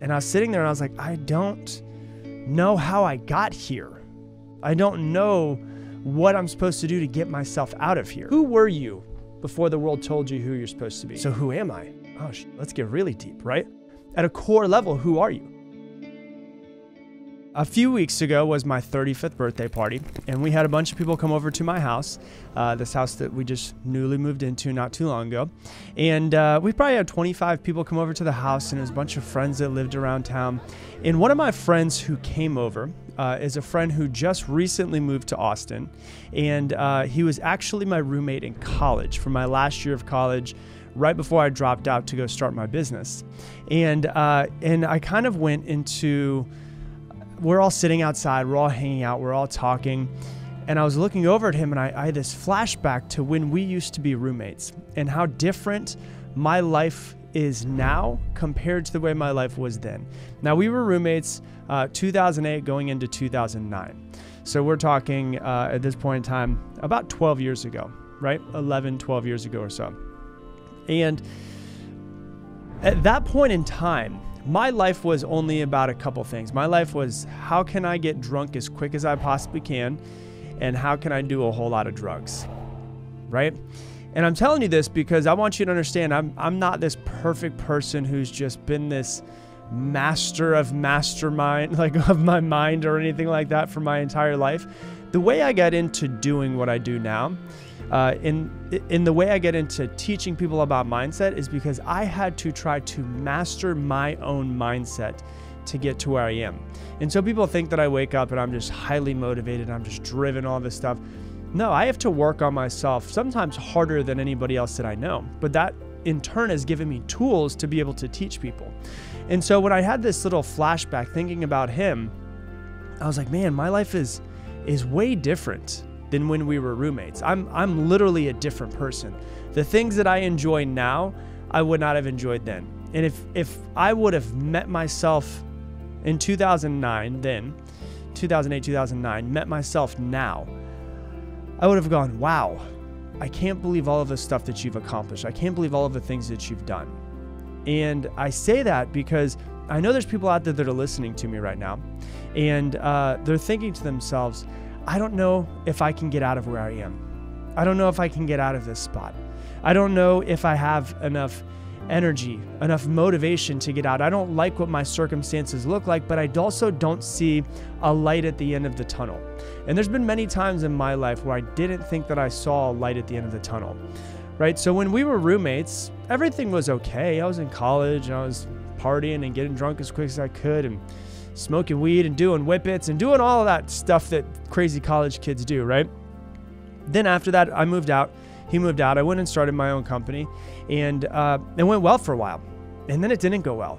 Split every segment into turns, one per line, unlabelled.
And I was sitting there and I was like, I don't know how I got here. I don't know what I'm supposed to do to get myself out of here. Who were you before the world told you who you're supposed to be? So, who am I? Oh, sh- let's get really deep, right? At a core level, who are you? A few weeks ago was my 35th birthday party, and we had a bunch of people come over to my house, uh, this house that we just newly moved into not too long ago. And uh, we probably had 25 people come over to the house, and it was a bunch of friends that lived around town. And one of my friends who came over uh, is a friend who just recently moved to Austin, and uh, he was actually my roommate in college for my last year of college right before I dropped out to go start my business. And uh, and I kind of went into we're all sitting outside, we're all hanging out, we're all talking. And I was looking over at him and I, I, had this flashback to when we used to be roommates and how different my life is now compared to the way my life was then. Now, we were roommates uh, 2008 going into 2009. So we're talking uh, at this point in time about 12 years ago, right? 11, 12 years ago or so. And at that point in time, my life was only about a couple things. My life was how can I get drunk as quick as I possibly can, and how can I do a whole lot of drugs, right? And I'm telling you this because I want you to understand I'm, I'm not this perfect person who's just been this master of mastermind, like of my mind or anything like that for my entire life. The way I got into doing what I do now uh, in in the way I get into teaching people about mindset is because I had to try to master my own mindset to get to where I am. And so people think that I wake up and I'm just highly motivated, I'm just driven, all this stuff. No, I have to work on myself, sometimes harder than anybody else that I know. But that in turn has given me tools to be able to teach people. And so when I had this little flashback thinking about him, I was like, man, my life is is way different than when we were roommates. I'm I'm literally a different person. The things that I enjoy now, I would not have enjoyed then. And if if I would have met myself in 2009 then 2008 2009 met myself now I would have gone, "Wow. I can't believe all of the stuff that you've accomplished. I can't believe all of the things that you've done." And I say that because I know there's people out there that are listening to me right now, and uh, they're thinking to themselves, I don't know if I can get out of where I am. I don't know if I can get out of this spot. I don't know if I have enough energy, enough motivation to get out. I don't like what my circumstances look like, but I also don't see a light at the end of the tunnel. And there's been many times in my life where I didn't think that I saw a light at the end of the tunnel. Right? So when we were roommates, everything was okay. I was in college and I was partying and getting drunk as quick as I could and smoking weed and doing whippets and doing all of that stuff that crazy college kids do, right? Then after that, I moved out. He moved out. I went and started my own company, and uh, it went well for a while. And then it didn't go well.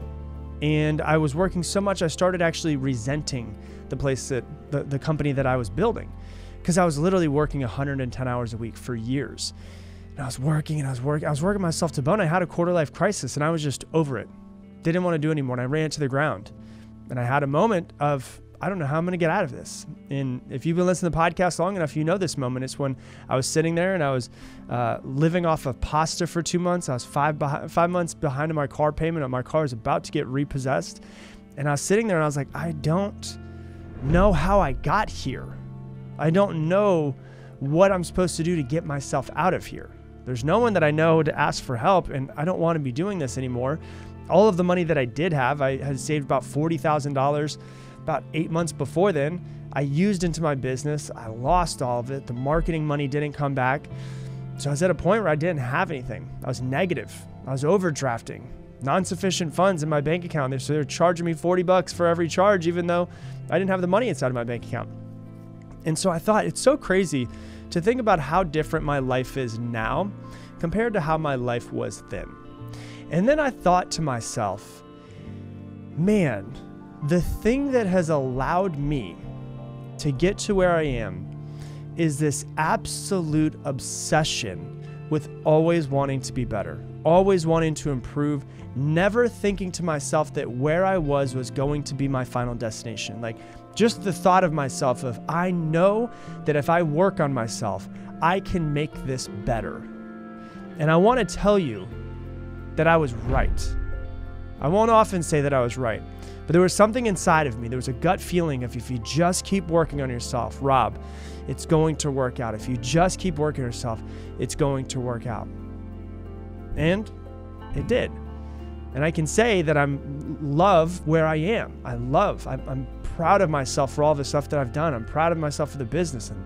And I was working so much, I started actually resenting the place that the, the company that I was building because I was literally working 110 hours a week for years. And I was working and I was working, I was working myself to bone. I had a quarter life crisis and I was just over it. Didn't want to do anymore. And I ran to the ground. And I had a moment of, I don't know how I'm going to get out of this. And if you've been listening to the podcast long enough, you know this moment. It's when I was sitting there and I was uh, living off of pasta for two months. I was five, behind, five months behind on my car payment. And my car was about to get repossessed. And I was sitting there and I was like, I don't know how I got here. I don't know what I'm supposed to do to get myself out of here. There's no one that I know to ask for help, and I don't want to be doing this anymore all of the money that I did have, I had saved about $40,000 about eight months before then. I used into my business. I lost all of it. The marketing money didn't come back. So I was at a point where I didn't have anything. I was negative. I was overdrafting, non sufficient funds in my bank account. So they're charging me 40 bucks for every charge, even though I didn't have the money inside of my bank account. And so I thought it's so crazy to think about how different my life is now compared to how my life was then. And then I thought to myself, man, the thing that has allowed me to get to where I am is this absolute obsession with always wanting to be better, always wanting to improve, never thinking to myself that where I was was going to be my final destination. Like just the thought of myself of I know that if I work on myself, I can make this better. And I want to tell you that I was right. I won't often say that I was right, but there was something inside of me. There was a gut feeling of if you just keep working on yourself, Rob, it's going to work out. If you just keep working on yourself, it's going to work out. And it did. And I can say that I'm love where I am. I love. I'm, I'm proud of myself for all the stuff that I've done. I'm proud of myself for the business and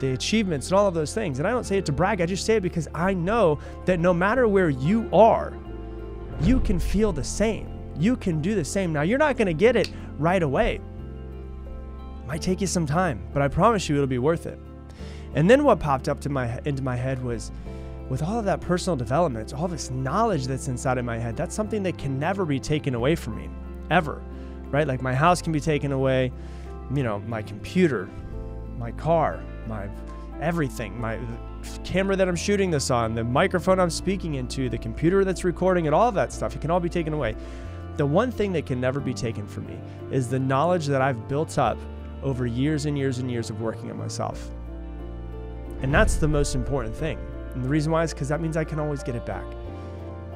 the achievements and all of those things. And I don't say it to brag. I just say it because I know that no matter where you are, you can feel the same. You can do the same. Now, you're not going to get it right away. It might take you some time, but I promise you it'll be worth it. And then what popped up to my into my head was with all of that personal development, all this knowledge that's inside of my head, that's something that can never be taken away from me, ever. Right? Like my house can be taken away, you know, my computer, my car, my everything, my camera that I'm shooting this on, the microphone I'm speaking into, the computer that's recording it, all that stuff, it can all be taken away. The one thing that can never be taken from me is the knowledge that I've built up over years and years and years of working on myself. And that's the most important thing. And the reason why is because that means I can always get it back.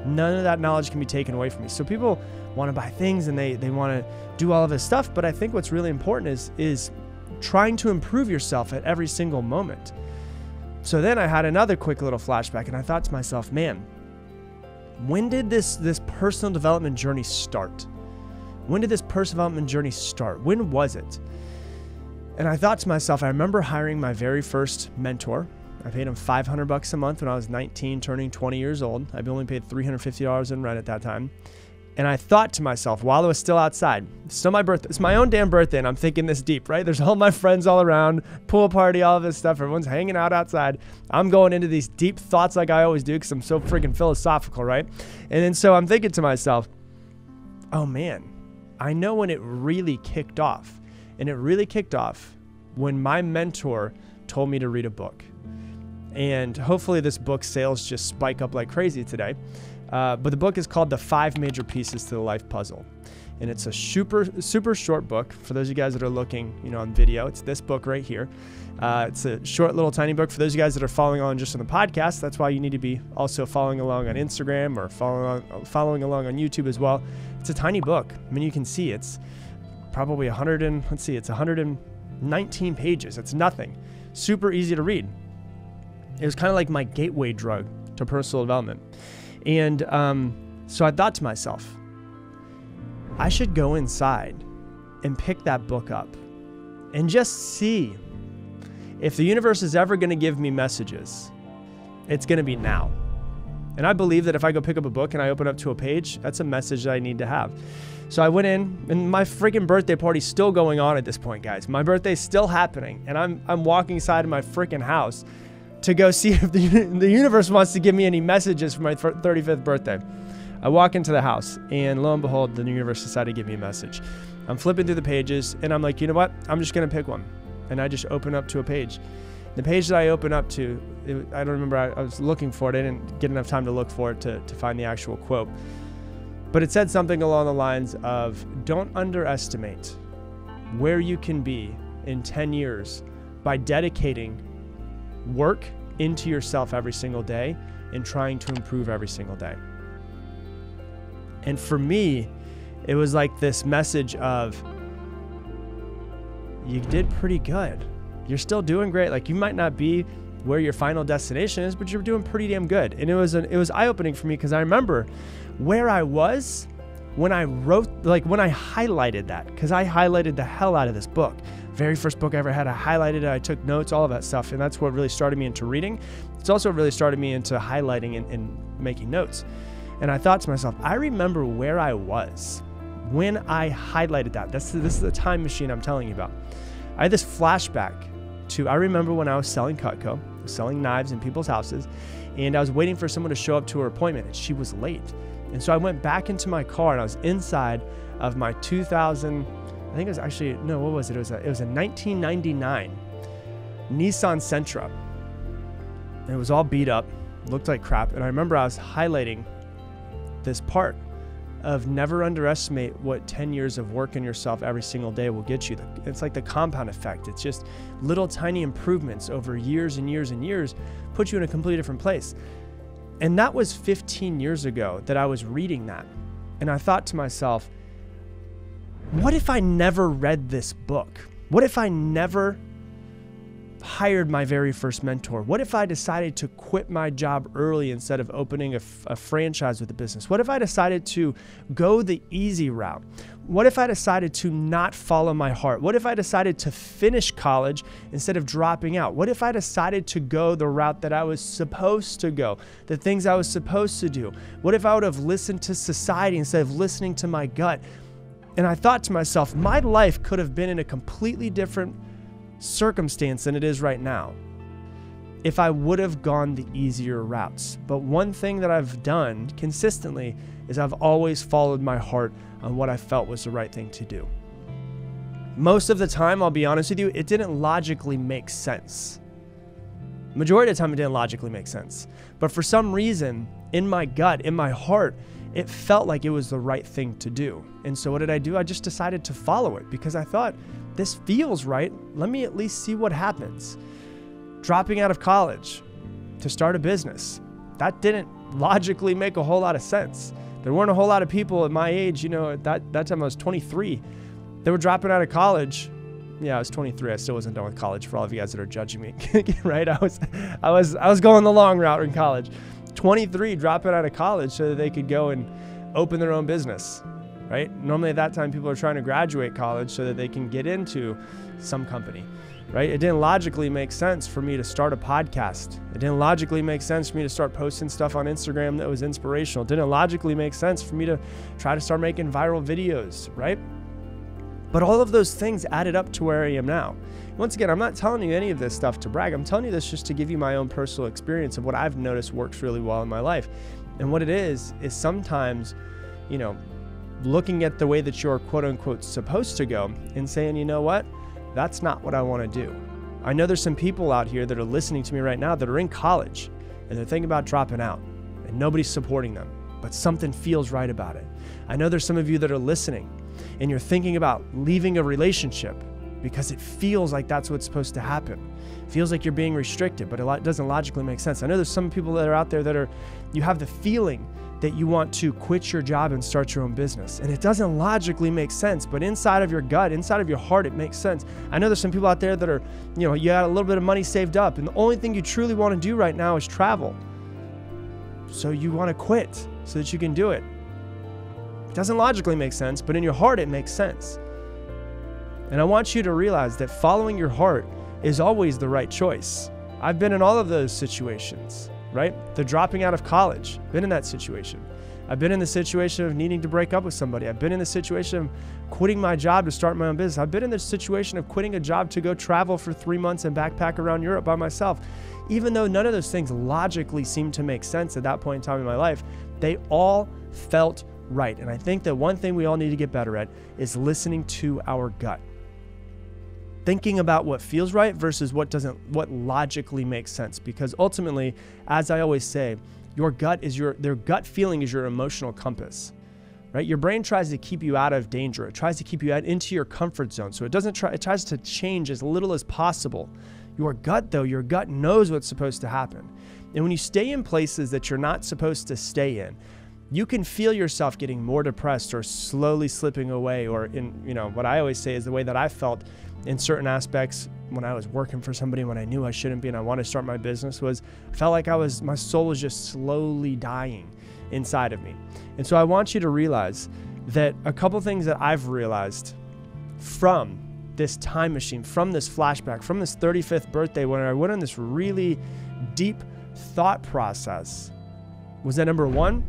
None of that knowledge can be taken away from me. So people want to buy things and they, they want to do all of this stuff. But I think what's really important is, is trying to improve yourself at every single moment. So then I had another quick little flashback and I thought to myself, man, when did this, this personal development journey start? When did this personal development journey start? When was it? And I thought to myself, I remember hiring my very first mentor, I paid him 500 bucks a month when I was 19, turning 20 years old. I'd only paid $350 in rent at that time. And I thought to myself while I was still outside, it's still my birthday, it's my own damn birthday, and I'm thinking this deep, right? There's all my friends all around, pool party, all of this stuff. Everyone's hanging out outside. I'm going into these deep thoughts like I always do because I'm so freaking philosophical, right? And then so I'm thinking to myself, oh man, I know when it really kicked off. And it really kicked off when my mentor told me to read a book. And hopefully, this book sales just spike up like crazy today. Uh, but the book is called The Five Major Pieces to the Life Puzzle. And it's a super, super short book. For those of you guys that are looking, you know, on video, it's this book right here. Uh, it's a short, little, tiny book. For those of you guys that are following along just on the podcast, that's why you need to be also following along on Instagram or following following along on YouTube as well. It's a tiny book. I mean, you can see it's probably 100 and let's see, it's 119 pages. It's nothing. Super easy to read it was kind of like my gateway drug to personal development. And um, so I thought to myself, I should go inside and pick that book up and just see if the universe is ever going to give me messages, it's going to be now. And I believe that if I go pick up a book and I open up to a page, that's a message that I need to have. So I went in, and my freaking birthday party's still going on at this point, guys. My birthday's still happening, and I'm I'm walking inside of my freaking house to go see if the, the universe wants to give me any messages for my 35th birthday. I walk into the house, and lo and behold, the universe decided to give me a message. I'm flipping through the pages, and I'm like, you know what? I'm just going to pick one. And I just open up to a page. The page that I open up to, it, I don't remember, I, I, was looking for it. I didn't get enough time to look for it to, to find the actual quote. But it said something along the lines of don't underestimate where you can be in 10 years by dedicating work into yourself every single day and trying to improve every single day. And for me, it was like this message of you did pretty good. You're still doing great. Like you might not be where your final destination is, but you're doing pretty damn good. And it was an, it was eye-opening for me because I remember where I was when I wrote like when I highlighted that cuz I highlighted the hell out of this book very first book I ever had. I highlighted it, I took notes, all of that stuff. And that's what really started me into reading. It's also really started me into highlighting and, and making notes. And I thought to myself, I remember where I was when I highlighted that. This, this is the time machine I'm telling you about. I had this flashback to, I remember when I was selling Cutco, selling knives in people's houses, and I was waiting for someone to show up to her appointment, and she was late. And so I went back into my car and I was inside of my 2000, I think it was actually no, what was it? It was a it was a 1999 Nissan Sentra. And it was all beat up, looked like crap, and I remember I was highlighting this part of never underestimate what 10 years of work in yourself every single day will get you. It's like the compound effect. It's just little tiny improvements over years and years and years put you in a completely different place. And that was 15 years ago that I was reading that. And I thought to myself, what if I never read this book? What if I never hired my very first mentor? What if I decided to quit my job early instead of opening a, f- a franchise with a business? What if I decided to go the easy route? What if I decided to not follow my heart? What if I decided to finish college instead of dropping out? What if I decided to go the route that I was supposed to go, the things I was supposed to do? What if I would have listened to society instead of listening to my gut? And I thought to myself, my life could have been in a completely different circumstance than it is right now if I would have gone the easier routes. But one thing that I've done consistently is I've always followed my heart on what I felt was the right thing to do. Most of the time, I'll be honest with you, it didn't logically make sense. Majority of the time, it didn't logically make sense. But for some reason, in my gut, in my heart, it felt like it was the right thing to do. And so, what did I do? I just decided to follow it because I thought, this feels right. Let me at least see what happens. Dropping out of college to start a business, that didn't logically make a whole lot of sense. There weren't a whole lot of people at my age, you know, at that, that time I was 23, they were dropping out of college. Yeah, I was 23. I still wasn't done with college for all of you guys that are judging me, right? I was, I was, I was going the long route in college. 23 dropping out of college so that they could go and open their own business right? Normally at that time, people are trying to graduate college so that they can get into some company, right? It didn't logically make sense for me to start a podcast. It didn't logically make sense for me to start posting stuff on Instagram that was inspirational. It didn't logically make sense for me to try to start making viral videos, right? But all of those things added up to where I am now. Once again, I'm not telling you any of this stuff to brag. I'm telling you this just to give you my own personal experience of what I've noticed works really well in my life. And what it is, is sometimes, you know, looking at the way that you're quote unquote supposed to go and saying, you know what, that's not what I want to do. I know there's some people out here that are listening to me right now that are in college and they're thinking about dropping out and nobody's supporting them, but something feels right about it. I know there's some of you that are listening and you're thinking about leaving a relationship because it feels like that's what's supposed to happen. Feels like you're being restricted, but it doesn't logically make sense. I know there's some people that are out there that are, you have the feeling that you want to quit your job and start your own business. And it doesn't logically make sense, but inside of your gut, inside of your heart, it makes sense. I know there's some people out there that are, you know, you got a little bit of money saved up, and the only thing you truly want to do right now is travel. So you want to quit so that you can do it. It doesn't logically make sense, but in your heart, it makes sense. And I want you to realize that following your heart is always the right choice. I've been in all of those situations right? The dropping out of college, been in that situation. I've been in the situation of needing to break up with somebody. I've been in the situation of quitting my job to start my own business. I've been in the situation of quitting a job to go travel for three months and backpack around Europe by myself. Even though none of those things logically seemed to make sense at that point in time in my life, they all felt right. And I think that one thing we all need to get better at is listening to our gut thinking about what feels right versus what doesn't what logically makes sense. Because ultimately as i always say your gut is your their gut feeling is your emotional compass right? Your brain tries to keep you out of danger. It tries to keep you out into your comfort zone. So it doesn't try it tries to change as little as possible. Your gut though your gut knows what's supposed to happen. And when you stay in places that you're not supposed to stay in you can feel yourself getting more depressed or slowly slipping away or in you know what i always say is the way that i felt in certain aspects when I was working for somebody when I knew I shouldn't be and I wanted to start my business was I felt like I was my soul was just slowly dying inside of me. And so I want you to realize that a couple things that I've realized from this time machine, from this flashback, from this 35th birthday when I went on this really deep thought process was that number 1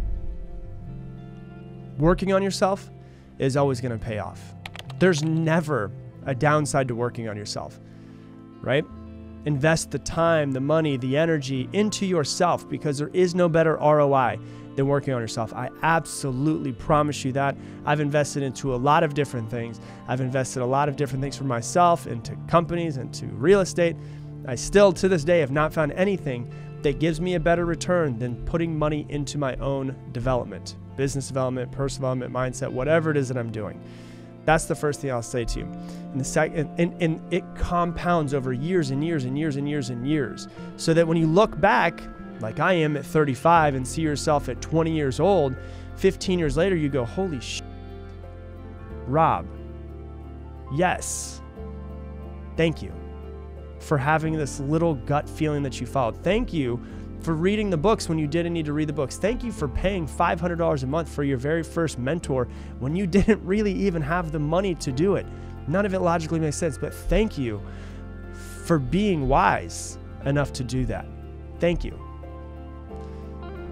working on yourself is always going to pay off. There's never a downside to working on yourself, right? Invest the time, the money, the energy into yourself because there is no better ROI than working on yourself. I absolutely promise you that. I've invested into a lot of different things. I've invested a lot of different things for myself, into companies, into real estate. I still, to this day, have not found anything that gives me a better return than putting money into my own development, business development, personal development, mindset, whatever it is that I'm doing. That's the first thing I'll say to you. And the second, and, and it compounds over years and years and years and years and years, so that when you look back, like I am at 35, and see yourself at 20 years old, 15 years later, you go, holy sh. Rob, yes, thank you for having this little gut feeling that you followed. Thank you for reading the books when you didn't need to read the books. Thank you for paying $500 a month for your very first mentor when you didn't really even have the money to do it. None of it logically makes sense, but thank you for being wise enough to do that. Thank you.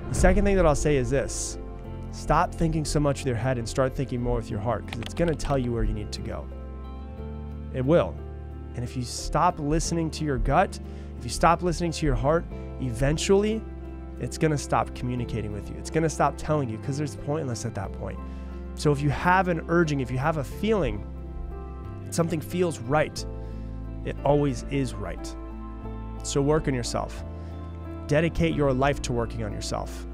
The second thing that I'll say is this stop thinking so much with your head and start thinking more with your heart because it's going to tell you where you need to go. It will. And if you stop listening to your gut, if you stop listening to your heart, eventually it's going to stop communicating with you. It's going to stop telling you because it's pointless at that point. So if you have an urging, if you have a feeling, something feels right, it always is right. So work on yourself. Dedicate your life to working on yourself.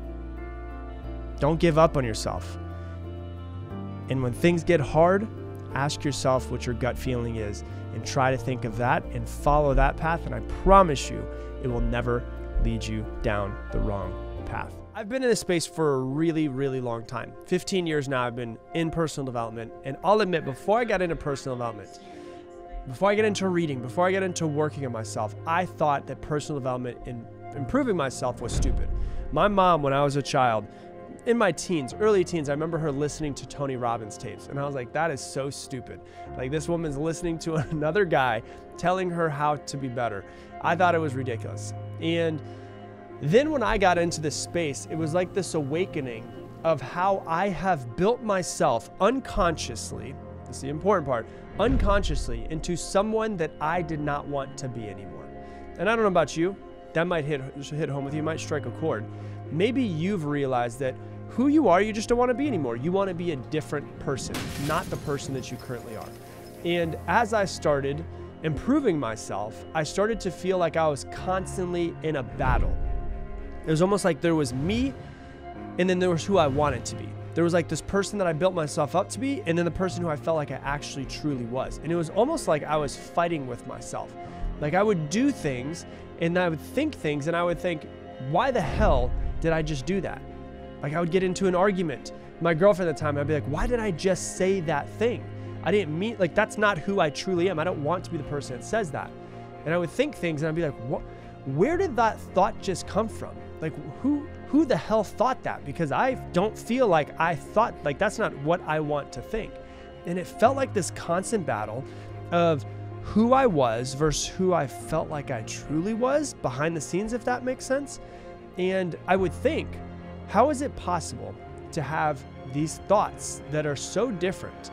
Don't give up on yourself. And when things get hard, ask yourself what your gut feeling is and try to think of that and follow that path. And I promise you, it will never lead you down the wrong path. I've been in this space for a really, really long time. 15 years now, I've been in personal development. And I'll admit, before I got into personal development, before I get into reading, before I get into working on myself, I thought that personal development and improving myself was stupid. My mom, when I was a child, in my teens, early teens, I remember her listening to Tony Robbins tapes. And I was like, that is so stupid. Like, this woman's listening to another guy telling her how to be better. I thought it was ridiculous. And then when I got into this space, it was like this awakening of how I have built myself unconsciously, this is the important part, unconsciously into someone that I did not want to be anymore. And I don't know about you, that might hit, hit home with you, might strike a chord. Maybe you've realized that who you are, you just don't want to be anymore. You want to be a different person, not the person that you currently are. And as I started improving myself, I started to feel like I was constantly in a battle. It was almost like there was me, and then there was who I wanted to be. There was like this person that I built myself up to be, and then the person who I felt like I actually truly was. And it was almost like I was fighting with myself. Like I would do things and I would think things, and I would think, why the hell did I just do that? Like I would get into an argument. My girlfriend at the time, I'd be like, why did I just say that thing? I didn't mean, like, that's not who I truly am. I don't want to be the person that says that. And I would think things and I'd be like, what? Where did that thought just come from? Like, who, who the hell thought that? Because I don't feel like I thought, like, that's not what I want to think. And it felt like this constant battle of who I was versus who I felt like I truly was behind the scenes, if that makes sense. And I would think, how is it possible to have these thoughts that are so different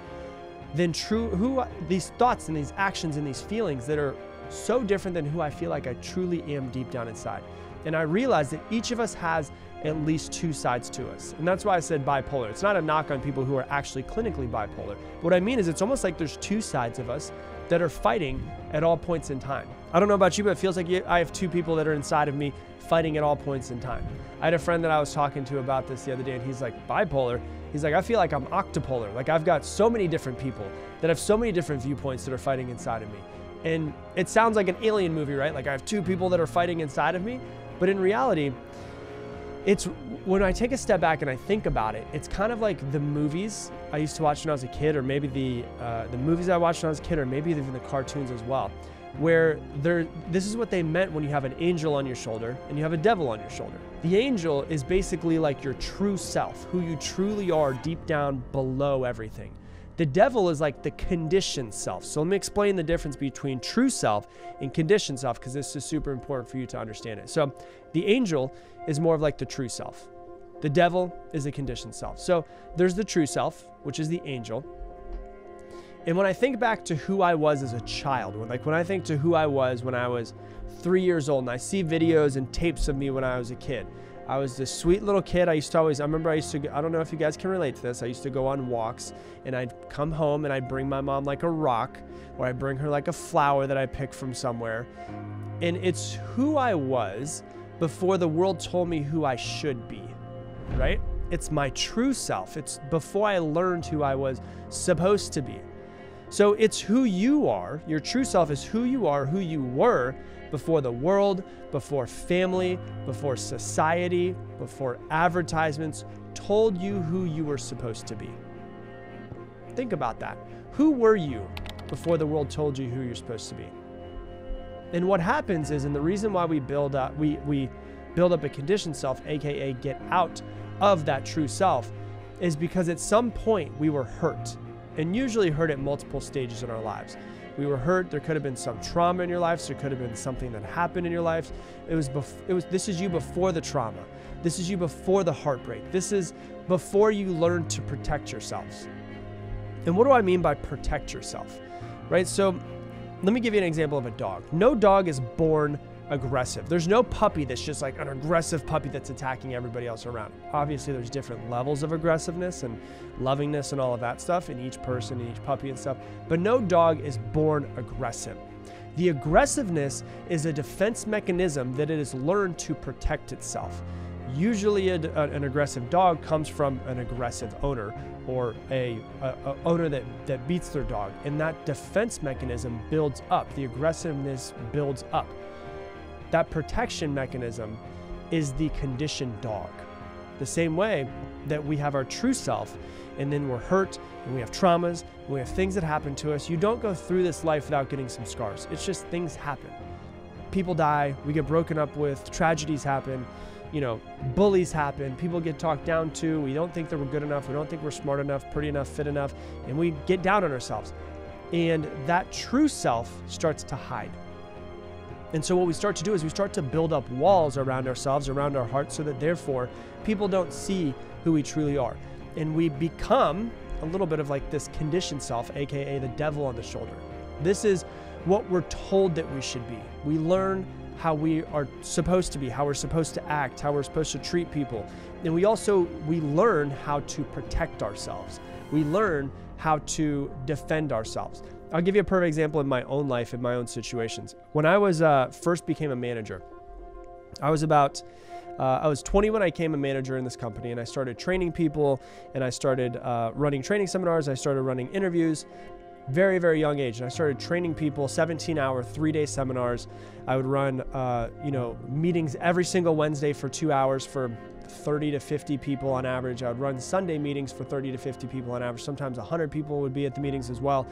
than true who these thoughts and these actions and these feelings that are so different than who I feel like I truly am deep down inside. And I realize that each of us has at least two sides to us. And that's why I said bipolar. It's not a knock on people who are actually clinically bipolar. What I mean is it's almost like there's two sides of us that are fighting at all points in time. I don't know about you, but it feels like I have two people that are inside of me fighting at all points in time. I had a friend that I was talking to about this the other day, and he's like, bipolar. He's like, I feel like I'm octopolar. Like I've got so many different people that have so many different viewpoints that are fighting inside of me. And it sounds like an alien movie, right? Like I have two people that are fighting inside of me. But in reality, it's when I take a step back and I think about it, it's kind of like the movies I used to watch when I was a kid, or maybe the uh, the movies I watched when I was a kid, or maybe even the cartoons as well, where this is what they meant when you have an angel on your shoulder and you have a devil on your shoulder. The angel is basically like your true self, who you truly are deep down below everything. The devil is like the conditioned self. So let me explain the difference between true self and conditioned self because this is super important for you to understand it. So the angel is more of like the true self. The devil is the conditioned self. So there's the true self, which is the angel. And when I think back to who I was as a child, when, like when I think to who I was when I was three years old and I see videos and tapes of me when I was a kid, I was this sweet little kid. I used to always, I remember I used to, I don't know if you guys can relate to this. I used to go on walks and I'd come home and I'd bring my mom like a rock or I'd bring her like a flower that I picked from somewhere. And it's who I was before the world told me who I should be, right? It's my true self. It's before I learned who I was supposed to be. So it's who you are. Your true self is who you are, who you were before the world, before family, before society, before advertisements, told you who you were supposed to be? Think about that. Who were you before the world told you who you're supposed to be? And what happens is, and the reason why we build up, we we build up a conditioned self, aka get out of that true self, is because at some point we were hurt, and usually hurt at multiple stages in our lives. We were hurt. There could have been some trauma in your life. So there could have been something that happened in your life. It was. Bef- it was. This is you before the trauma. This is you before the heartbreak. This is before you learn to protect yourselves. And what do I mean by protect yourself? Right? So let me give you an example of a dog. No dog is born aggressive. There's no puppy that's just like an aggressive puppy that's attacking everybody else around. Obviously, there's different levels of aggressiveness and lovingness and all of that stuff in each person, in each puppy and stuff. But no dog is born aggressive. The aggressiveness is a defense mechanism that it has learned to protect itself. Usually, a, a, an aggressive dog comes from an aggressive owner or a, a, owner that, that beats their dog, and that defense mechanism builds up. The aggressiveness builds up. That protection mechanism is the conditioned dog. The same way that we have our true self, and then we're hurt, and we have traumas, and we have things that happen to us. You don't go through this life without getting some scars. It's just things happen. People die, we get broken up with, tragedies happen you know, bullies happen, people get talked down to, we don't think that we're good enough, we don't think we're smart enough, pretty enough, fit enough, and we get down on ourselves. And that true self starts to hide. And so what we start to do is we start to build up walls around ourselves, around our hearts, so that therefore people don't see who we truly are. And we become a little bit of like this conditioned self, aka the devil on the shoulder. This is what we're told that we should be. We learn how we are supposed to be, how we're supposed to act, how we're supposed to treat people. And we also we learn how to protect ourselves. We learn how to defend ourselves. I'll give you a perfect example in my own life, in my own situations. When I was uh, first became a manager, I was about uh, I was 20 when I became a manager in this company, and I started training people, and I started uh, running training seminars. I started running interviews, very, very young age. And I started training people 17 hour, three day seminars. I would run, uh, you know, meetings every single Wednesday for two hours for 30 to 50 people on average. I would run Sunday meetings for 30 to 50 people on average. Sometimes 100 people would be at the meetings as well.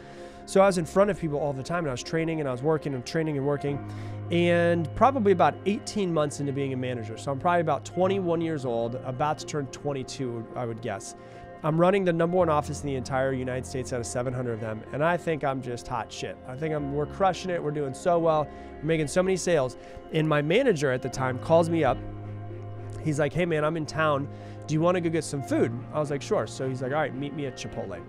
So I was in front of people all the time and I was training and I was working and training and working. And probably about 18 months into being a manager. So I'm probably about 21 years old, about to turn 22, I would guess. I'm running the number one office in the entire United States out of 700 of them, and I think I'm just hot shit. I think I'm we're crushing it. We're doing so well. We're making so many sales. And my manager at the time calls me up. He's like, "Hey man, I'm in town. Do you want to go get some food?" I was like, "Sure." So he's like, "All right, meet me at Chipotle."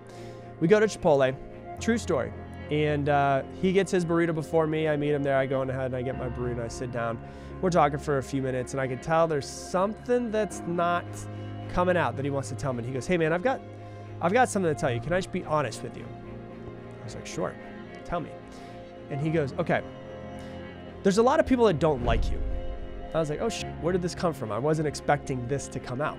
We go to Chipotle. True story. And uh, he gets his burrito before me. I meet him there. I go in ahead and I get my burrito. I sit down. We're talking for a few minutes, and I can tell there's something that's not coming out that he wants to tell me. And he goes, "Hey man, I've got, I've got something to tell you. Can I just be honest with you?" I was like, "Sure, tell me." And he goes, "Okay, there's a lot of people that don't like you." I was like, "Oh, sh- where did this come from? I wasn't expecting this to come out."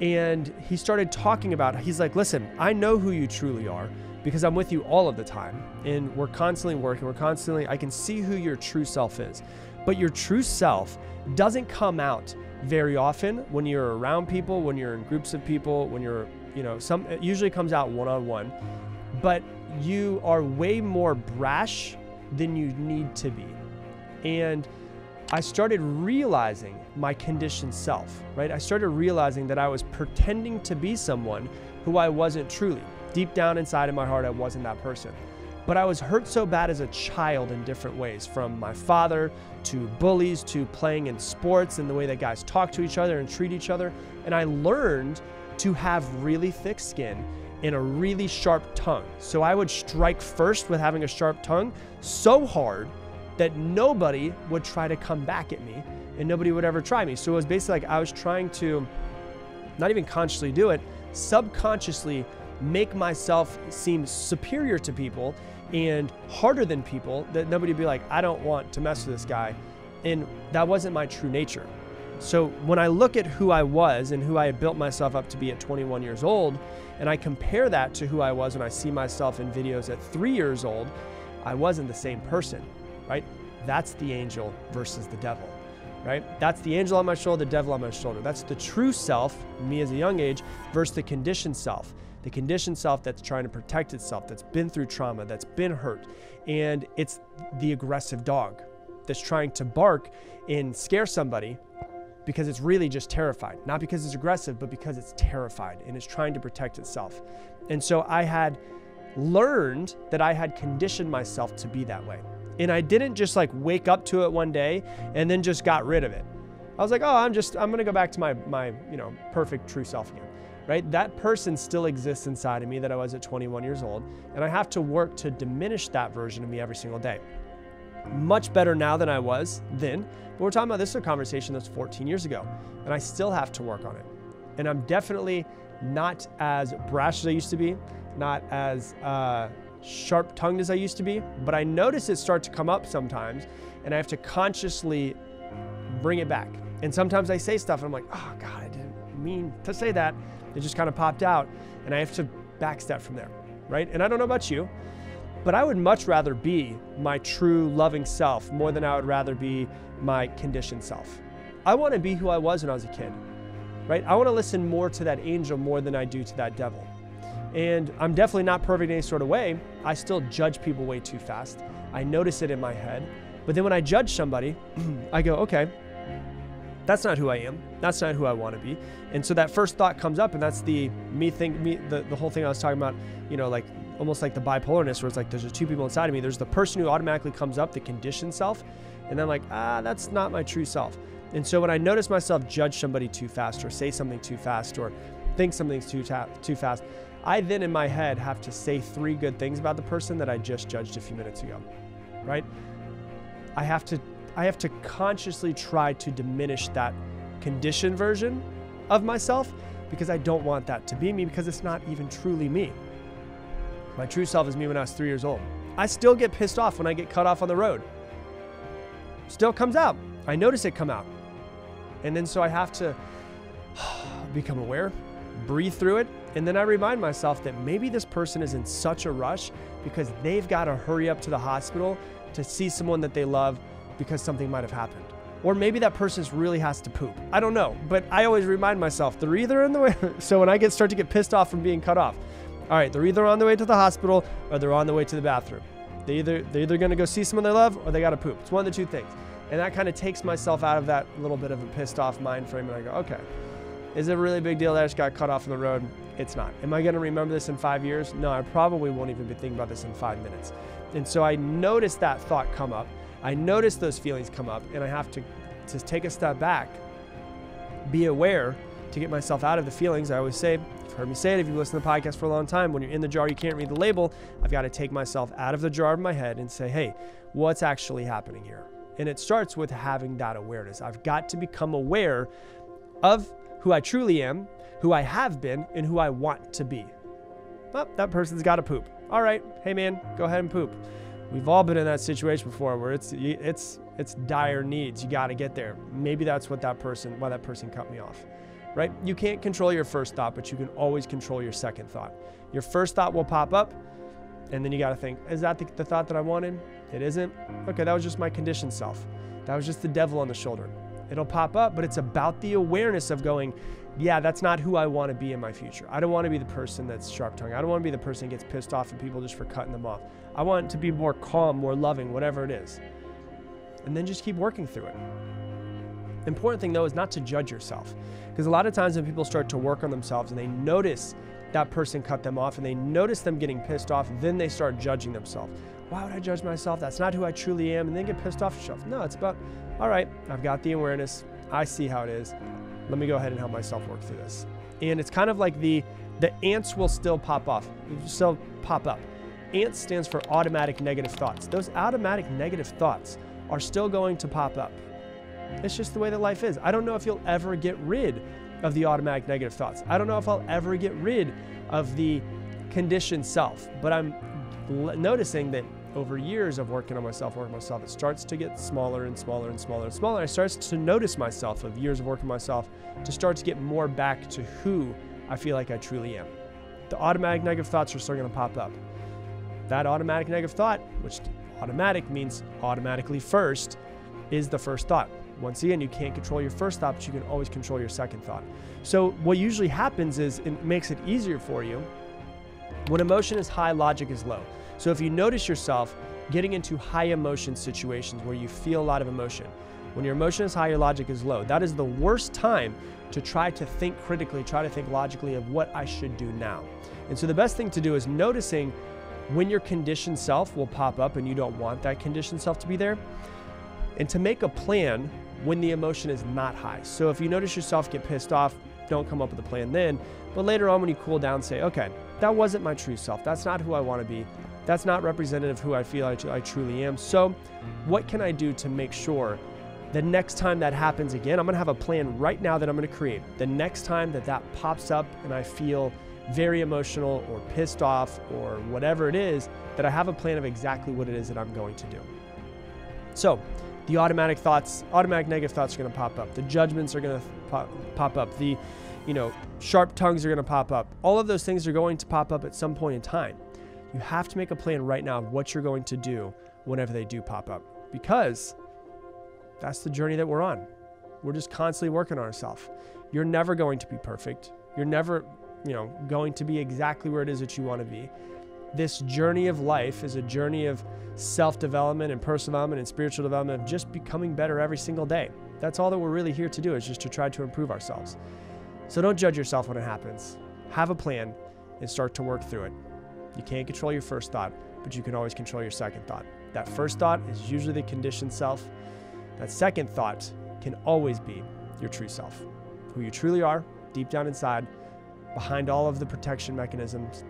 And he started talking about. He's like, "Listen, I know who you truly are." Because I'm with you all of the time and we're constantly working, we're constantly, I can see who your true self is. But your true self doesn't come out very often when you're around people, when you're in groups of people, when you're, you know, some it usually comes out one on one, but you are way more brash than you need to be. And I started realizing my conditioned self, right? I started realizing that I was pretending to be someone who I wasn't truly. Deep down inside in my heart, I wasn't that person. But I was hurt so bad as a child in different ways from my father to bullies to playing in sports and the way that guys talk to each other and treat each other. And I learned to have really thick skin and a really sharp tongue. So I would strike first with having a sharp tongue so hard that nobody would try to come back at me and nobody would ever try me. So it was basically like I was trying to not even consciously do it, subconsciously make myself seem superior to people and harder than people that nobody would be like, I don't want to mess with this guy. And that wasn't my true nature. So when I look at who I was and who I had built myself up to be at 21 years old, and I compare that to who I was when I see myself in videos at three years old, I wasn't the same person, right? That's the angel versus the devil. right? That's the angel on my shoulder, the devil on my shoulder. That's the true self, me as a young age, versus the conditioned self. The conditioned self that's trying to protect itself, that's been through trauma, that's been hurt. And it's the aggressive dog that's trying to bark and scare somebody because it's really just terrified. Not because it's aggressive, but because it's terrified and it's trying to protect itself. And so I had learned that I had conditioned myself to be that way. And I didn't just like wake up to it one day and then just got rid of it. I was like, oh, I'm just, I'm gonna go back to my, my, you know, perfect true self again, right? That person still exists inside of me that I was at 21 years old. And I have to work to diminish that version of me every single day. Much better now than I was then. But we're talking about this is a conversation that's 14 years ago. And I still have to work on it. And I'm definitely not as brash as I used to be, not as uh, sharp tongued as I used to be, but I notice it start to come up sometimes, and I have to consciously bring it back. And sometimes I say stuff, and I'm like, oh God, I didn't mean to say that. It just kind of popped out, and I have to backstep from there, right? And I don't know about you, but I would much rather be my true loving self more than I would rather be my conditioned self. I want to be who I was when I was a kid, right? I want to listen more to that angel more than I do to that devil. And I'm definitely not perfect in any sort of way. I still judge people way too fast. I notice it in my head. But then when I judge somebody, I go, okay, that's not who I am. That's not who I want to be. And so that first thought comes up, and that's the me think me the, the whole thing I was talking about, you know, like almost like the bipolarness where it's like there's just two people inside of me. There's the person who automatically comes up, the conditioned self, and then like, ah, that's not my true self. And so when I notice myself judge somebody too fast or say something too fast or think something's too ta- too fast, I then in my head have to say three good things about the person that I just judged a few minutes ago. Right? I have to I have to consciously try to diminish that conditioned version of myself because I don't want that to be me because it's not even truly me. My true self is me when I was three years old. I still get pissed off when I get cut off on the road. Still comes out. I notice it come out. And then so I have to become aware, breathe through it, and then I remind myself that maybe this person is in such a rush because they've got to hurry up to the hospital to see someone that they love because something might have happened. Or maybe that person really has to poop. I don't know, but I always remind myself they're either in the way. so when I get start to get pissed off from being cut off, all right, they're either on the way to the hospital or they're on the way to the bathroom. They either they're either going to go see someone they love or they got to poop. It's one of the two things. And that kind of takes myself out of that little bit of a pissed off mind frame and I go, okay, is it a really big deal that I just got cut off on the road? It's not. Am I going to remember this in five years? No, I probably won't even be thinking about this in five minutes. And so I noticed that thought come up. I noticed those feelings come up, and I have to, to take a step back, be aware to get myself out of the feelings. I always say, you've heard me say it if you've listened to the podcast for a long time, when you're in the jar, you can't read the label. I've got to take myself out of the jar of my head and say, hey, what's actually happening here? And it starts with having that awareness. I've got to become aware of who I truly am, who I have been, and who I want to be. Well, that person's got to poop. All right, hey man, go ahead and poop. We've all been in that situation before where it's it's it's dire needs. You got to get there. Maybe that's what that person why that person cut me off. Right? You can't control your first thought, but you can always control your second thought. Your first thought will pop up, and then you got to think, is that the, the thought that I wanted? It isn't. Okay, that was just my conditioned self. That was just the devil on the shoulder. It'll pop up, but it's about the awareness of going, yeah, that's not who I want to be in my future. I don't want to be the person that's sharp tongued. I don't want to be the person that gets pissed off at people just for cutting them off. I want to be more calm, more loving, whatever it is. And then just keep working through it. Important thing though is not to judge yourself. Because a lot of times when people start to work on themselves and they notice that person cut them off and they notice them getting pissed off, then they start judging themselves. Why would I judge myself? That's not who I truly am. And then get pissed off yourself. No, it's about all right, I've got the awareness. I see how it is. Let me go ahead and help myself work through this. And it's kind of like the the ants will still pop off, still pop up. ANTS stands for automatic negative thoughts. Those automatic negative thoughts are still going to pop up. It's just the way that life is. I don't know if you'll ever get rid of the automatic negative thoughts. I don't know if I'll ever get rid of the conditioned self, but I'm noticing that over years of working on myself, working on myself, it starts to get smaller and smaller and smaller and smaller. I start to notice myself of years of working myself to start to get more back to who I feel like I truly am. The automatic negative thoughts are still going to pop up. That automatic negative thought, which automatic means automatically first, is the first thought. Once again, you can't control your first thought, but you can always control your second thought. So, what usually happens is it makes it easier for you when emotion is high, logic is low. So, if you notice yourself getting into high emotion situations where you feel a lot of emotion, when your emotion is high, your logic is low. That is the worst time to try to think critically, try to think logically of what I should do now. And so, the best thing to do is noticing when your conditioned self will pop up and you don't want that conditioned self to be there, and to make a plan when the emotion is not high. So if you notice yourself get pissed off, don't come up with a plan then. But later on, when you cool down, say, okay, that wasn't my true self. That's not who I want to be. That's not representative of who I feel I, I truly am. So, what can I do to make sure the next time that happens again, I'm going to have a plan right now that I'm going to create. The next time that that pops up and I feel very emotional or pissed off or whatever it is, that I have a plan of exactly what it is that I'm going to do. So, the automatic thoughts, automatic negative thoughts are going to pop up. The judgments are going to pop, pop up. The, you know, sharp tongues are going to pop up. All of those things are going to pop up at some point in time. You have to make a plan right now of what you're going to do whenever they do pop up because that's the journey that we're on. We're just constantly working on ourselves. You're never going to be perfect. You're never, you know, going to be exactly where it is that you want to be. This journey of life is a journey of self development and personal development and spiritual development of just becoming better every single day. That's all that we're really here to do is just to try to improve ourselves. So don't judge yourself when it happens. Have a plan and start to work through it. You can't control your first thought, but you can always control your second thought. That first thought is usually the conditioned self. That second thought can always be your true self, who you truly are deep down inside behind all of the protection mechanisms,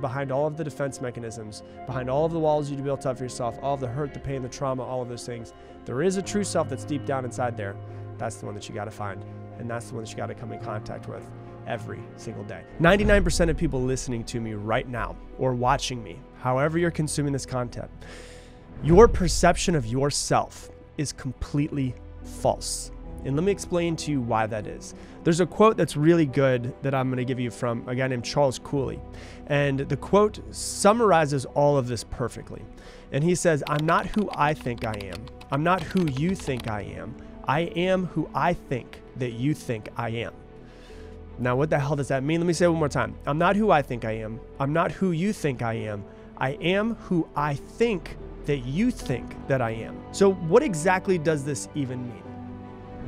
behind all of the defense mechanisms, behind all of the walls you built up for yourself, all of the hurt, the pain, the trauma, all of those things, there is a true self that's deep down inside there. That's the one that you got to find. And that's the one that you got to come in contact with every single day. 99% of people listening to me right now or watching me, however you're consuming this content, your perception of yourself is completely false. And let me explain to you why that is. There's a quote that's really good that I'm going to give you from a guy named Charles Cooley. And the quote summarizes all of this perfectly. And he says, I'm not who I think I am. I'm not who you think I am. I am who I think that you think I am. Now, what the hell does that mean? Let me say it one more time. I'm not who I think I am. I'm not who you think I am. I am who I think that you think that I am. So, what exactly does this even mean?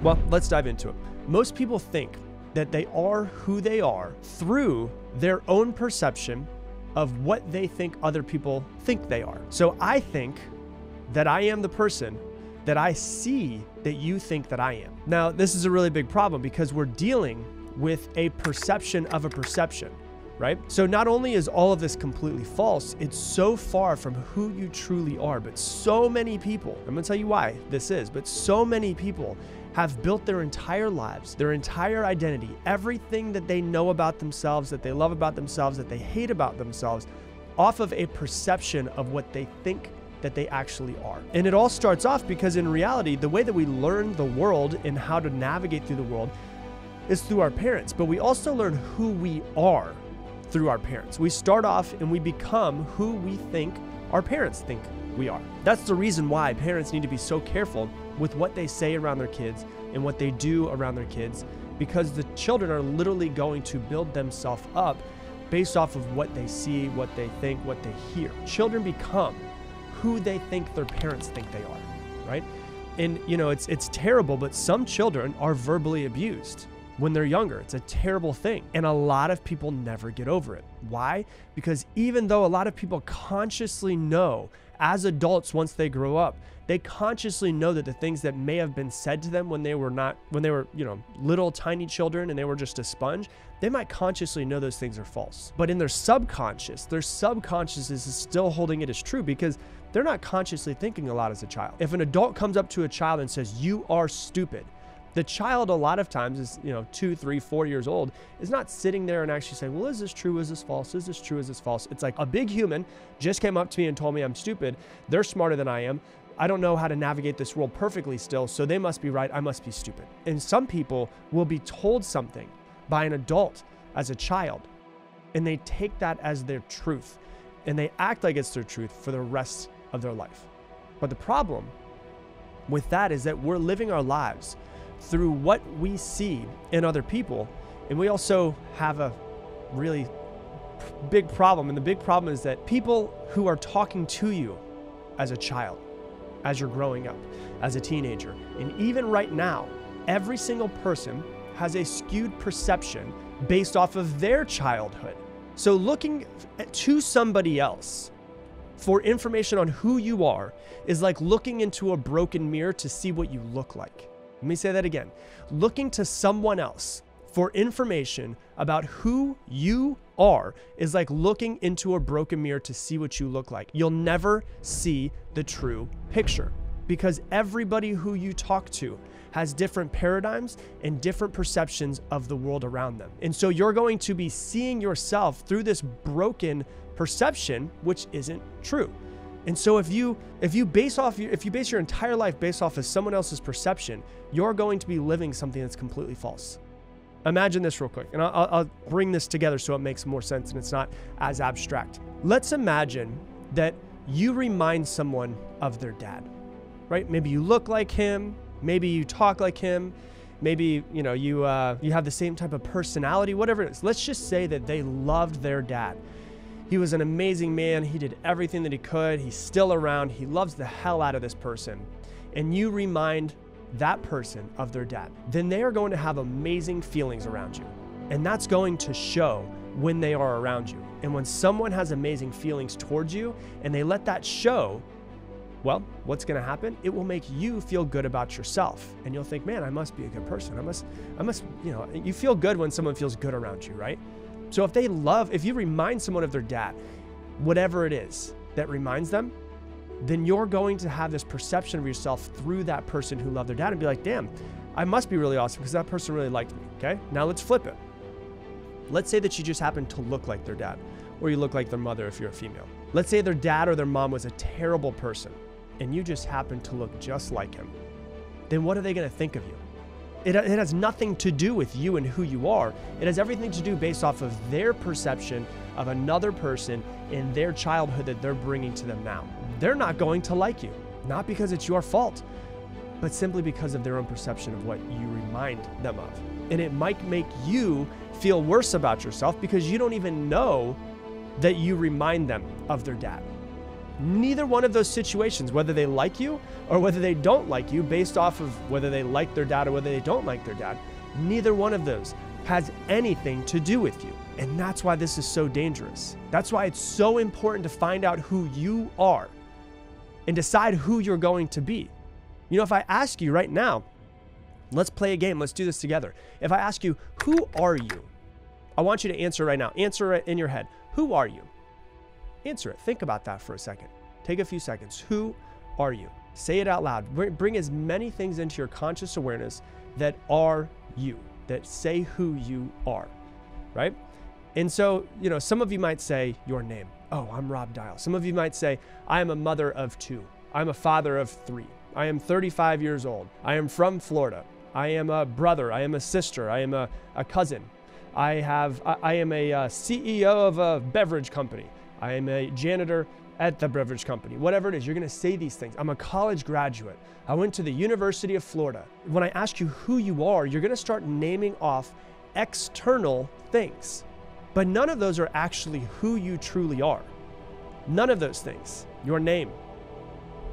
Well, let's dive into it. Most people think that they are who they are through their own perception of what they think other people think they are. So I think that I am the person that I see that you think that I am. Now, this is a really big problem because we're dealing with a perception of a perception right? So not only is all of this completely false, it's so far from who you truly are. But so many people, I'm gonna tell you why this is, but so many people have built their entire lives, their entire identity, everything that they know about themselves, that they love about themselves, that they hate about themselves, off of a perception of what they think that they actually are. And it all starts off because in reality, the way that we learn the world and how to navigate through the world is through our parents, but we also learn who we are through our parents. We start off and we become who we think our parents think we are. That's the reason why parents need to be so careful with what they say around their kids and what they do around their kids because the children are literally going to build themselves up based off of what they see, what they think, what they hear. Children become who they think their parents think they are, right? And you know, it's it's terrible, but some children are verbally abused when they're younger. It's a terrible thing. And a lot of people never get over it. Why? Because even though a lot of people consciously know as adults once they grow up, they consciously know that the things that may have been said to them when they were not when they were, you know, little tiny children and they were just a sponge, they might consciously know those things are false. But in their subconscious, their subconscious is still holding it as true because they're not consciously thinking a lot as a child. If an adult comes up to a child and says, "You are stupid," the child a lot of times is you know two three four years old is not sitting there and actually saying well is this true? Is this false? Is this true? Is this false? It's like a big human just came up to me and told me i'm stupid. They're smarter than i am. I don't know how to navigate this world perfectly still, so they must be right, I must be stupid. And some people will be told something by an adult as a child, and they take that as their truth, and they act like it's their truth for the rest of their life. But the problem with that is that we're living our lives through what we see in other people. And we also have a really big problem. And the big problem is that people who are talking to you as a child, as you're growing up, as a teenager, and even right now, every single person has a skewed perception based off of their childhood. So looking to somebody else for information on who you are is like looking into a broken mirror to see what you look like. Let me say that again. Looking to someone else for information about who you are is like looking into a broken mirror to see what you look like. You'll never see the true picture because everybody who you talk to has different paradigms and different perceptions of the world around them. And so you're going to be seeing yourself through this broken perception which isn't true. And so if you if you base off if you base your entire life based off of someone else's perception, you're going to be living something that's completely false. Imagine this real quick, and I'll, I'll bring this together so it makes more sense and it's not as abstract. Let's imagine that you remind someone of their dad, right? Maybe you look like him, maybe you talk like him, maybe you know you uh, you have the same type of personality, whatever it is. Let's just say that they loved their dad. He was an amazing man. He did everything that he could. He's still around. He loves the hell out of this person. And you remind that person of their dad, then they are going to have amazing feelings around you. And that's going to show when they are around you. And when someone has amazing feelings towards you and they let that show, well, what's going to happen? It will make you feel good about yourself. And you'll think, "Man, I must be a good person. I must I must, you know, you feel good when someone feels good around you, right?" So if they love, if you remind someone of their dad, whatever it is that reminds them, then you're going to have this perception of yourself through that person who loved their dad and be like, damn, I must be really awesome because that person really liked me. Okay. Now let's flip it. Let's say that you just happen to look like their dad, or you look like their mother if you're a female. Let's say their dad or their mom was a terrible person and you just happen to look just like him. Then what are they going to think of you? It, it has nothing to do with you and who you are. It has everything to do based off of their perception of another person in their childhood that they're bringing to them now. They're not going to like you, not because it's your fault, but simply because of their own perception of what you remind them of. And it might make you feel worse about yourself because you don't even know that you remind them of their dad. Neither one of those situations, whether they like you or whether they don't like you, based off of whether they like their dad or whether they don't like their dad, neither one of those has anything to do with you. And that's why this is so dangerous. That's why it's so important to find out who you are and decide who you're going to be. You know, if I ask you right now, let's play a game, let's do this together. If I ask you, who are you? I want you to answer right now. Answer it in your head. Who are you? Answer it. Think about that for a second. Take a few seconds. Who are you? Say it out loud. Bring as many things into your conscious awareness that are you, that say who you are, right? And so, you know, some of you might say your name. Oh, I'm Rob Dial. Some of you might say, I am a mother of two. I'm a father of three. I am 35 years old. I am from Florida. I am a brother. I am a sister. I am a, a cousin. I have I, I am a uh, CEO of a beverage company. I am a janitor at the beverage company, whatever it is, you're going to say these things. I'm a college graduate. I went to the University of Florida. When I ask you who you are, you're going to start naming off external things. But none of those are actually who you truly are. None of those things. Your name,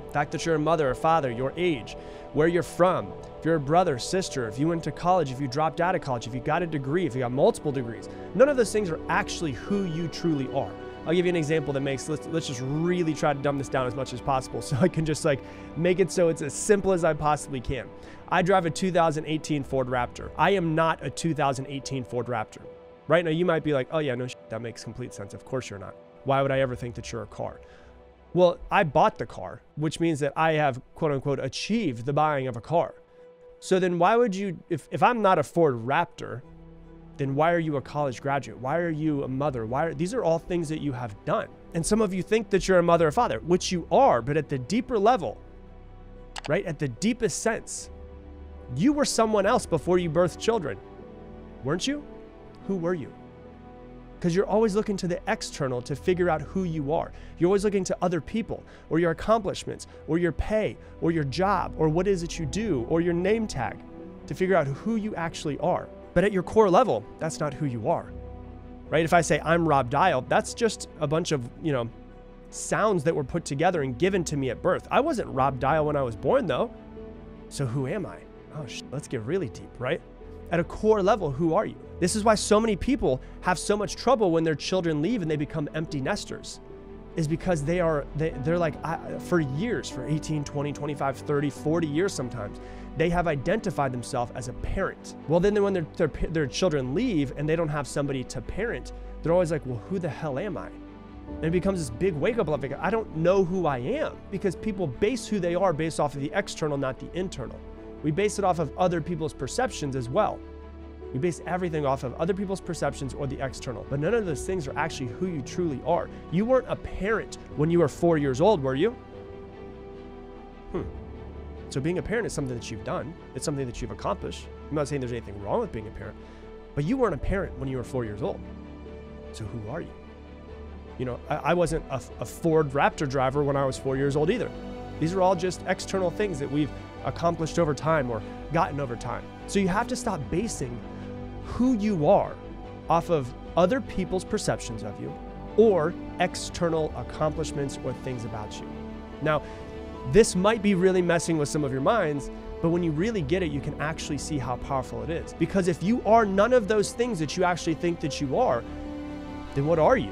the fact that you're a mother or father, your age, where you're from, if you're a brother, sister, if you went to college, if you dropped out of college, if you got a degree, if you got multiple degrees, none of those things are actually who you truly are. I'll give you an example that makes let's let's just really try to dumb this down as much as possible so I can just like make it so it's as simple as I possibly can. I drive a 2018 Ford Raptor. I am not a 2018 Ford Raptor. Right now you might be like, "Oh yeah, no that makes complete sense. Of course you're not. Why would I ever think that you're a car?" Well, I bought the car, which means that I have quote unquote achieved the buying of a car. So then why would you if if I'm not a Ford Raptor, then why are you a college graduate? Why are you a mother? Why are, these are all things that you have done. And some of you think that you're a mother or father, which you are, but at the deeper level, right? At the deepest sense, you were someone else before you birthed children. Weren't you? Who were you? because you're always looking to the external to figure out who you are. You're always looking to other people or your accomplishments or your pay or your job or what is it you do or your name tag to figure out who you actually are. But at your core level, that's not who you are. Right? If I say I'm Rob Dial, that's just a bunch of, you know, sounds that were put together and given to me at birth. I wasn't Rob Dial when I was born though. So who am I? Oh, sh- let's get really deep, right? At a core level, who are you? This is why so many people have so much trouble when their children leave and they become empty nesters. Is because they are they, they're like I, for years, for 18, 20, 25, 30, 40 years sometimes, they have identified themselves as a parent. Well, then when their, their, their children leave and they don't have somebody to parent, they're always like, well, who the hell am I? And it becomes this big wake up like I don't know who I am because people base who they are based off of the external, not the internal. We base it off of other people's perceptions as well. We base everything off of other people's perceptions or the external. But none of those things are actually who you truly are. You weren't a parent when you were four years old, were you? Hmm. So being a parent is something that you've done. It's something that you've accomplished. I'm not saying there's anything wrong with being a parent, but you weren't a parent when you were four years old. So who are you? You know, I, I wasn't a, a Ford Raptor driver when I was four years old either. These are all just external things that we've accomplished over time or gotten over time. So you have to stop basing who you are off of other people's perceptions of you or external accomplishments or things about you. Now, this might be really messing with some of your minds, but when you really get it, you can actually see how powerful it is. Because if you are none of those things that you actually think that you are, then what are you?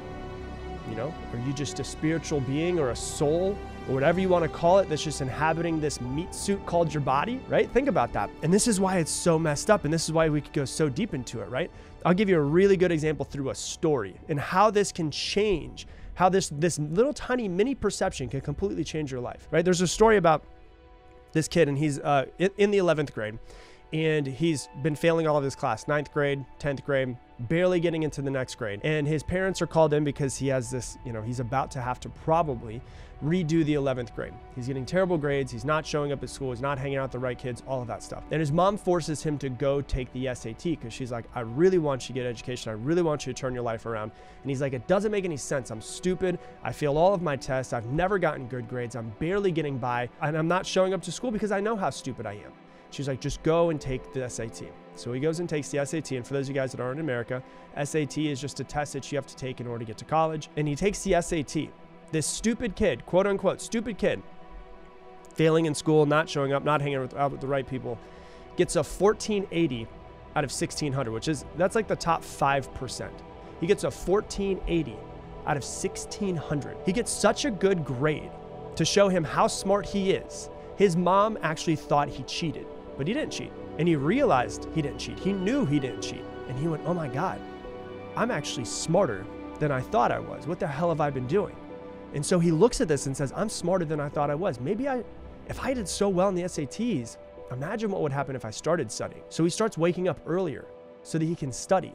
You know, are you just a spiritual being or a soul or whatever you want to call it that's just inhabiting this meat suit called your body, right? Think about that. And this is why it's so messed up. And this is why we could go so deep into it, right? I'll give you a really good example through a story and how this can change, how this, this little tiny mini perception can completely change your life, right? There's a story about this kid, and he's uh, in, the 11th grade and he's been failing all of his class ninth grade 10th grade barely getting into the next grade. And his parents are called in because he has this you know he's about to have to probably redo the 11th grade. He's getting terrible grades he's not showing up at school he's not hanging out with the right kids all of that stuff. And his mom forces him to go take the SAT because she's like i really want you to get education i really want you to turn your life around. And he's like it doesn't make any sense i'm stupid i fail all of my tests i've never gotten good grades i'm barely getting by and i'm not showing up to school because i know how stupid i am She's like, just go and take the SAT. So he goes and takes the SAT. And for those of you guys that aren't in America, SAT is just a test that you have to take in order to get to college. And he takes the SAT. This stupid kid, quote unquote, stupid kid, failing in school, not showing up, not hanging out with the right people, gets a 1480 out of 1600, which is, that's like the top 5%. He gets a 1480 out of 1600. He gets such a good grade to show him how smart he is. His mom actually thought he cheated but he didn't cheat. And he realized he didn't cheat. He knew he didn't cheat. And he went, oh my God, I'm actually smarter than I thought I was. What the hell have I been doing? And so he looks at this and says, I'm smarter than I thought I was. Maybe I, if I did so well in the SATs, imagine what would happen if I started studying. So he starts waking up earlier so that he can study.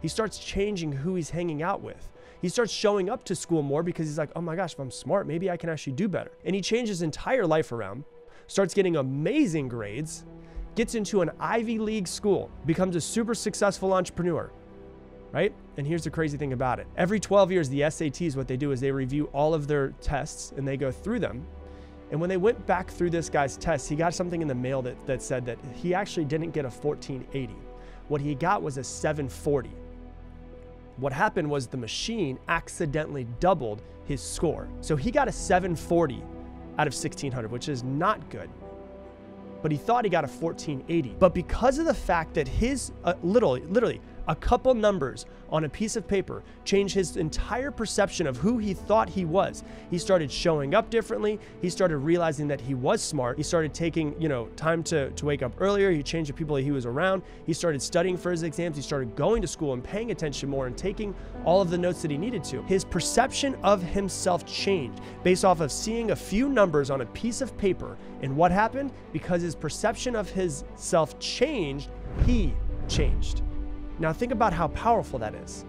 He starts changing who he's hanging out with. He starts showing up to school more because he's like, oh my gosh, if I'm smart, maybe I can actually do better. And he changes his entire life around starts getting amazing grades, gets into an Ivy League school, becomes a super successful entrepreneur, right? And here's the crazy thing about it every 12 years, the SATs, what they do is they review all of their tests and they go through them. And when they went back through this guy's tests, he got something in the mail that, that said that he actually didn't get a 1480. What he got was a 740. What happened was the machine accidentally doubled his score. So he got a 740 out of 1600, which is not good. But he thought he got a 1480. But because of the fact that his, uh, literally, literally, a couple numbers on a piece of paper changed his entire perception of who he thought he was. He started showing up differently. He started realizing that he was smart. He started taking, you know, time to, to wake up earlier. He changed the people that he was around. He started studying for his exams. He started going to school and paying attention more and taking all of the notes that he needed to. His perception of himself changed based off of seeing a few numbers on a piece of paper. And what happened? Because his perception of his self changed, he changed. Now, think about how powerful that is.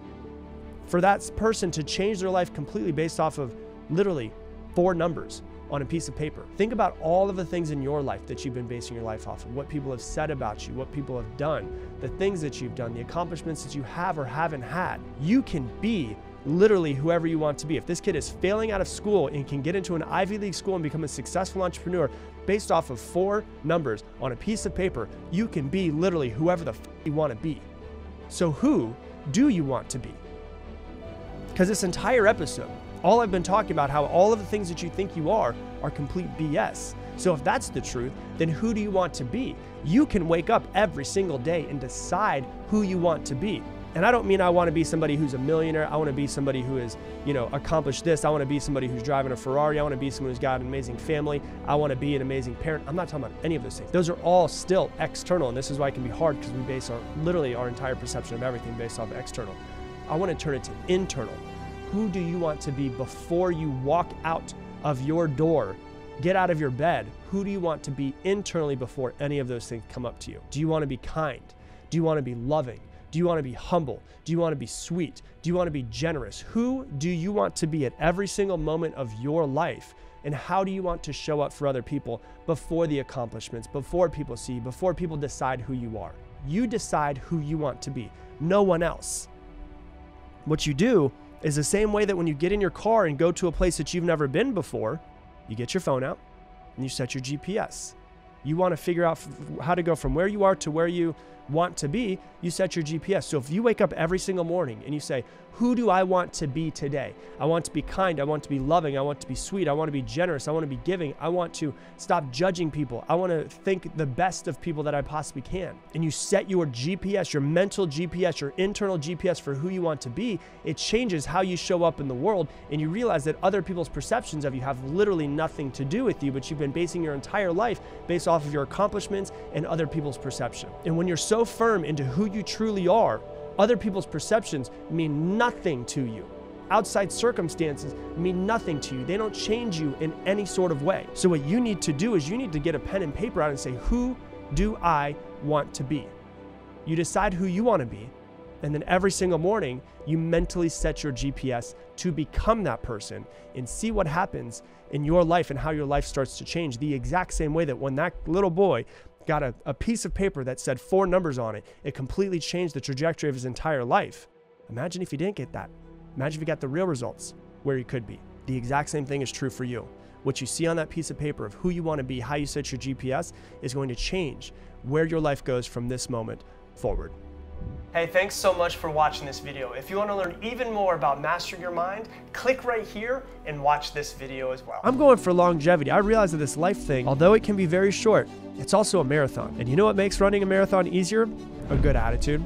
For that person to change their life completely based off of literally four numbers on a piece of paper. Think about all of the things in your life that you've been basing your life off of, what people have said about you, what people have done, the things that you've done, the accomplishments that you have or haven't had. You can be literally whoever you want to be. If this kid is failing out of school and can get into an Ivy League school and become a successful entrepreneur based off of four numbers on a piece of paper, you can be literally whoever the f- you want to be. So, who do you want to be? Because this entire episode, all I've been talking about how all of the things that you think you are are complete BS. So if that's the truth, then who do you want to be? You can wake up every single day and decide who you want to be. And I don't mean I want to be somebody who's a millionaire. I want to be somebody who has, you know, accomplished this. I want to be somebody who's driving a Ferrari. I want to be someone who's got an amazing family. I want to be an amazing parent. I'm not talking about any of those things. Those are all still external, and this is why it can be hard because we base our literally our entire perception of everything based off external. I want to turn it to internal. Who do you want to be before you walk out of your door? Get out of your bed. Who do you want to be internally before any of those things come up to you? Do you want to be kind? Do you want to be loving? Do you want to be humble? Do you want to be sweet? Do you want to be generous? Who do you want to be at every single moment of your life? And how do you want to show up for other people before the accomplishments, before people see before people decide who you are? You decide who you want to be, no one else. What you do is the same way that when you get in your car and go to a place that you've never been before, you get your phone out and you set your GPS. You want to figure out how to go from where you are to where you want to be, you set your GPS. So if you wake up every single morning and you say, Who do I want to be today? I want to be kind. I want to be loving. I want to be sweet. I want to be generous. I want to be giving. I want to stop judging people. I want to think the best of people that I possibly can. And you set your GPS, your mental GPS, your internal GPS for who you want to be, it changes how you show up in the world. And you realize that other people's perceptions of you have literally nothing to do with you, but you've been basing your entire life based off of your accomplishments and other people's perception. And when you're so firm into who you truly are, other people's perceptions mean nothing to you. Outside circumstances mean nothing to you. They don't change you in any sort of way. So, what you need to do is you need to get a pen and paper out and say, Who do I want to be? You decide who you want to be. And then every single morning, you mentally set your GPS to become that person and see what happens in your life and how your life starts to change. The exact same way that when that little boy got a, a piece of paper that said four numbers on it, it completely changed the trajectory of his entire life. Imagine if he didn't get that. Imagine if he got the real results where he could be. The exact same thing is true for you. What you see on that piece of paper of who you want to be, how you set your GPS, is going to change where your life goes from this moment forward. Hey, thanks so much for watching this video. If you want to learn even more about mastering your mind, click right here and watch this video as well. I'm going for longevity. I realize that this life thing, although it can be very short, it's also a marathon. And you know what makes running a marathon easier? A good attitude.